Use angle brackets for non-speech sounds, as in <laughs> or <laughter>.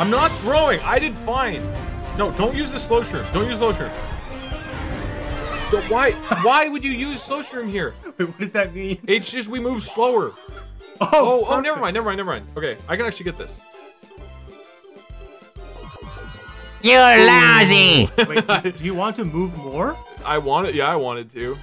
I'm not throwing. I did fine. No, don't use the slow shroom. Don't use slow shroom. So why? <laughs> Why would you use slow shroom here? <laughs> Wait, what does that mean? It's just we move slower. Oh, Oh, oh, never mind, never mind, never mind. Okay, I can actually get this. You're lousy. Wait, do, do you want to move more? <laughs> I wanted, yeah, I wanted to.